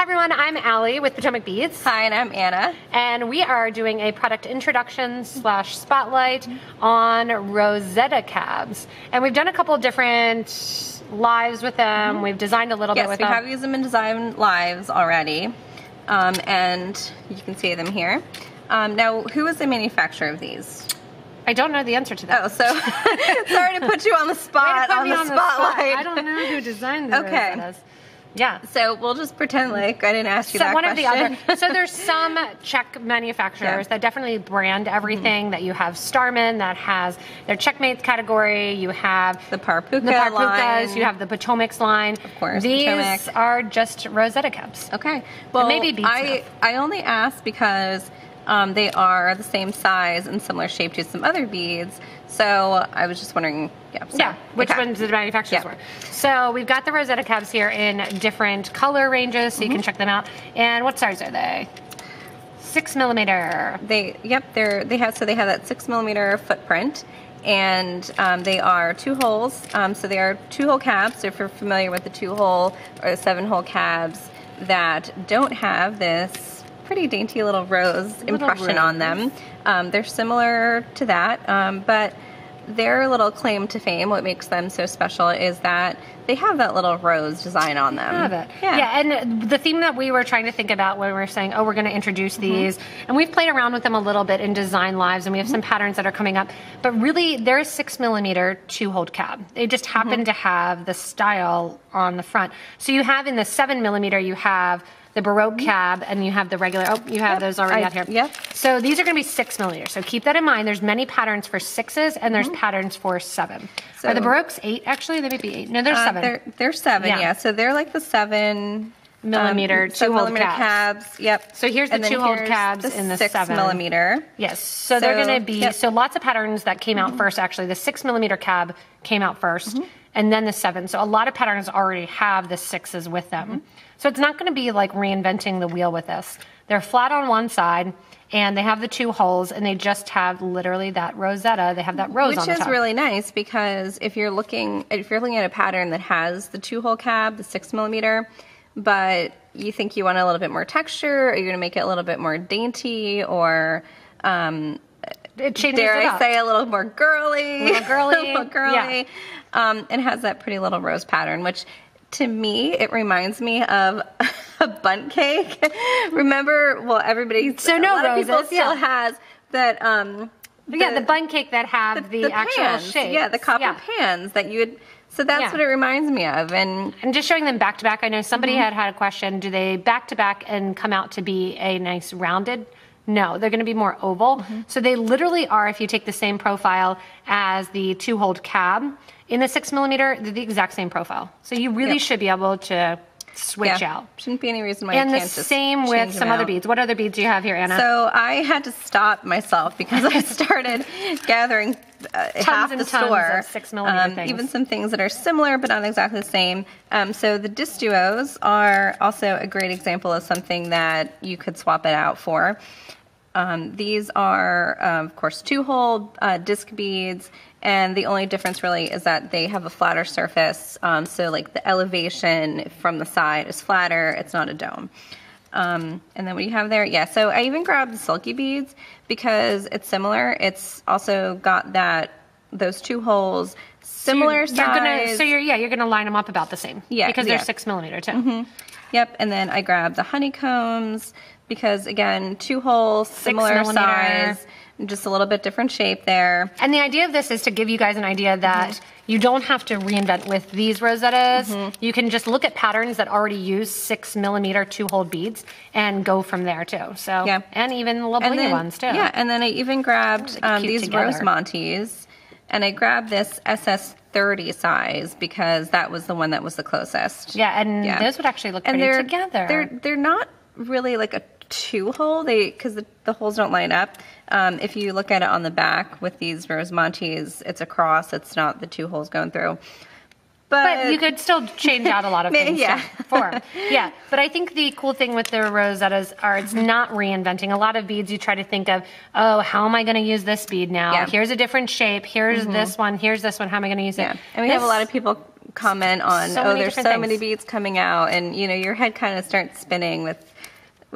Hi everyone, I'm Allie with Potomac Beads. Hi, and I'm Anna. And we are doing a product introduction slash spotlight on Rosetta cabs. And we've done a couple of different lives with them. Mm-hmm. We've designed a little yes, bit with them. Yes, we have used them in design lives already. Um, and you can see them here. Um, now, who is the manufacturer of these? I don't know the answer to that. Oh, so sorry to put you on the spot on the, on the spotlight. I don't know who designed the okay. Rosettas. Yeah. So we'll just pretend like I didn't ask you so that one question. of the other. So there's some Czech manufacturers yeah. that definitely brand everything. Mm-hmm. That you have Starman that has their CzechMates category. You have the Par Puca the Par Pucas. line. You have the Potomac's line. Of course, these Potomac. are just Rosetta cabs. Okay. Well, maybe I I only asked because um, they are the same size and similar shape to some other beads. So I was just wondering, yeah, so, yeah which okay. ones the manufacturers yeah. were. So we've got the Rosetta cabs here in different color ranges, so mm-hmm. you can check them out. And what size are they? Six millimeter. They, yep, they're they have so they have that six millimeter footprint and um, they are two holes. Um, so they are two hole cabs. So if you're familiar with the two hole or the seven hole cabs that don't have this pretty dainty little rose little impression rose. on them. Um, they're similar to that, um, but their little claim to fame, what makes them so special, is that they have that little rose design on them. Have it. Yeah. yeah, and the theme that we were trying to think about when we were saying, oh, we're going to introduce mm-hmm. these, and we've played around with them a little bit in design lives, and we have mm-hmm. some patterns that are coming up. But really, they're a six millimeter two hole cab. They just happen mm-hmm. to have the style on the front. So you have in the seven millimeter, you have the Baroque mm-hmm. cab, and you have the regular. Oh, you have yep. those already I, out here. Yep. So these are going to be six millimeters. So keep that in mind. There's many patterns for sixes, and there's mm-hmm. patterns for seven. So, are the Baroques eight? Actually, they may be eight. No, they're uh, seven. They're, they're seven. Yeah. yeah. So they're like the seven millimeter um, two hole cabs. cabs. Yep. So here's the and two hole cabs the in the six seven millimeter. Yes. So, so they're going to be yep. so lots of patterns that came out mm-hmm. first. Actually, the six millimeter cab came out 1st mm-hmm. And then the seven. So a lot of patterns already have the sixes with them. Mm-hmm. So it's not going to be like reinventing the wheel with this. They're flat on one side and they have the two holes and they just have literally that rosetta they have that rose which on the is really nice because if you're looking if you're looking at a pattern that has the two hole cab the six millimeter but you think you want a little bit more texture or you're going to make it a little bit more dainty or um, it changes dare it I say a little more girly a little girly, a little girly. Yeah. Um, and has that pretty little rose pattern which to me, it reminds me of a Bundt cake. Remember, well, everybody, so no a lot roses, of people still yeah. has that. Um, the, yeah, the Bundt cake that have the, the, the actual pans, shape. Yeah, the copper yeah. pans that you would. So that's yeah. what it reminds me of, and and just showing them back to back. I know somebody mm-hmm. had had a question: Do they back to back and come out to be a nice rounded? No, they're going to be more oval. Mm-hmm. So they literally are. If you take the same profile as the two hole cab in the six millimeter, they're the exact same profile. So you really yep. should be able to switch yeah. out. Shouldn't be any reason why and you can't just same with some other beads. What other beads do you have here, Anna? So I had to stop myself because I started gathering uh, tons half and the tons store. Of six millimeter um, things. Even some things that are similar but not exactly the same. Um, so the DiscDuos are also a great example of something that you could swap it out for. Um, these are, um, of course, two-hole uh, disc beads, and the only difference really is that they have a flatter surface. Um, so, like the elevation from the side is flatter; it's not a dome. Um, and then what do you have there? Yeah. So I even grabbed the silky beads because it's similar. It's also got that those two holes, similar so you're, size. You're gonna, so you're yeah, you're gonna line them up about the same. Yeah, because they're six millimeter too. Mm-hmm. Yep. And then I grabbed the honeycombs because again, two holes, similar size, just a little bit different shape there. And the idea of this is to give you guys an idea that mm-hmm. you don't have to reinvent with these rosettas. Mm-hmm. You can just look at patterns that already use six millimeter two hole beads and go from there too. So yeah, and even the little blingy ones too. Yeah, and then I even grabbed um, these together. Rose Montees, and I grabbed this SS 30 size because that was the one that was the closest. Yeah, and yeah. those would actually look and pretty they're, together. They're they're not really like a two hole. They because the, the, holes don't line up. Um, if you look at it on the back with these Rose Montees, it's a cross. It's not the two holes going through. But, but, you could still change out a lot of things yeah. form. Yeah, but I think the cool thing with the Rosettas are it's not reinventing. A lot of beads you try to think of, oh, how am I going to use this bead now? Yeah. Here's a different shape. Here's mm-hmm. this one. Here's this one. How am I going to use yeah. it? And we this, have a lot of people comment on, So oh, there's so different many beads coming out, and you know your head kind of starts spinning with with all the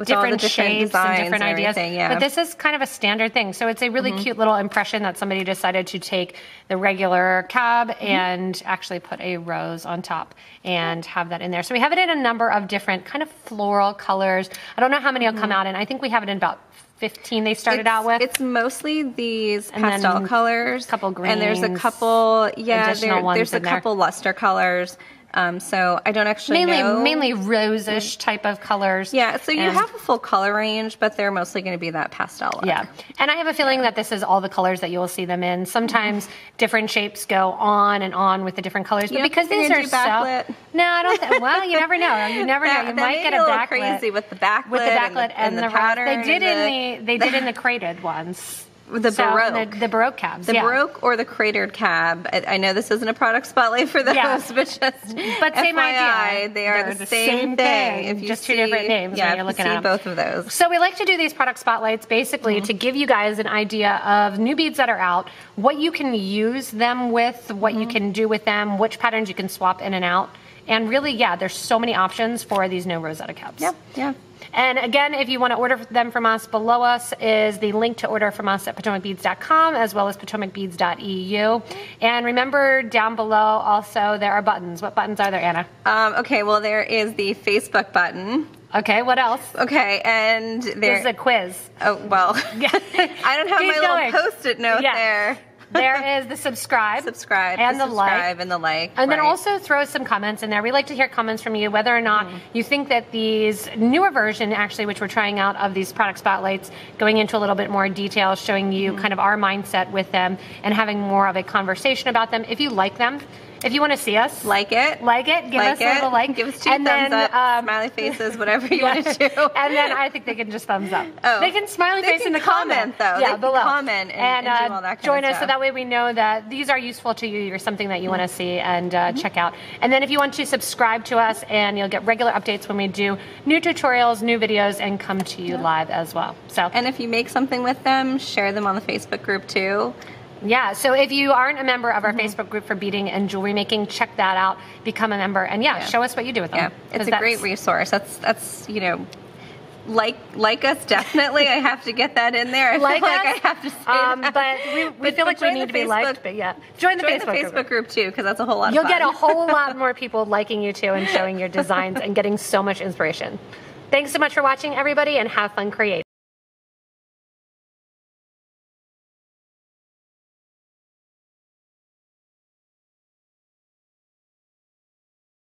different different shapes designs and different ideas. Yeah, Mm-hmm. But this is kind of a standard thing. So it's a really cute little impression that somebody decided to take the regular cab Mm-hmm. and actually put a rose on top and have that in there. So we have it in a number of different kind of floral colors. I don't know how many will come out and I think we have it in about 15 they started Mm-hmm. it's, out with. It's mostly these And pastel colors, couple greens. and there's a couple. Yeah, there, there's a in there. couple luster colors. Um, so I don't actually mainly know. mainly rose-ish type of colors. Yeah, so you And- have a full color range, but they're mostly going to be that pastel look. Yeah. And I have a feeling that this is all the colors that you will see them in. Sometimes different shapes go on and on with the different colors. But because these are so backlit? No, I don't think well, you never know. You never know. You that might get a backlit. crazy with the backlit with the and the- backlit and the rest. pattern They did in the they did in the crated ones. The So, Baroque. The, the Baroque cabs. The yeah. Baroque or the cratered cab. I, I know this isn't a product spotlight for those, Yeah. but just But same FYI, idea. They are They're the, same, same thing. If you just two different names Yeah, when you're you looking see at both of those. So we like to do these product spotlights basically Mm-hmm. to give you guys an idea of new beads that are out, what you can use them with, what Mm-hmm. you can do with them, which patterns you can swap in and out. And really, yeah, there's so many options for these no Rosetta cabs. Yeah, yeah. And again, if you want to order them from us, below us is the link to order from us at potomacbeads.com as well as potomacbeads.eu. And remember, down below also there are buttons. What buttons are there, Anna? Um, okay, well, there is the Facebook button. Okay, what else? Okay, and There's there. a quiz. oh, well, Yeah. I don't have Keep my going. little post it note Yeah. there. There is the subscribe, Subscribe, and the, subscribe, like. and the like. And then also throw some comments in there. We like to hear comments from you, whether or not Mm-hmm. you think that these newer version, actually, which we're trying out of these product spotlights, going into a little bit more detail, showing you Mm-hmm. kind of our mindset with them, and having more of a conversation about them. If you like them, if you want to see us, like it. like it, give like us a little like, Give us two and thumbs then, up, um, smiley faces, whatever you yeah. want to do. and then I think they can just thumbs up. Oh. They can smiley They face can in the comment, though. Yeah, They can below. comment and- and do uh, all that kind join of us so that way we know that these are useful to you or something that you want to see and uh, Mm-hmm. check out. And then if you want to subscribe to us, and you'll get regular updates when we do new tutorials, new videos, and come to you live as well. So And if you make something with them, share them on the Facebook group too. Yeah, so if you aren't a member of our Mm-hmm. Facebook group for beading and jewelry making, check that out. Become a member, and yeah, Yeah. show us what you do with them. Yeah, it's a great resource. That's that's you know, like like us definitely. I have to get that in there. I like feel us, like I have to say um, that. but we, we But- feel but like we need to be Facebook- liked. But yeah, join the Join Facebook, the Facebook group. group too, because that's a whole lot. You'll get a whole lot more people liking you too and showing your designs and getting so much inspiration. Thanks so much for watching, everybody, and have fun creating.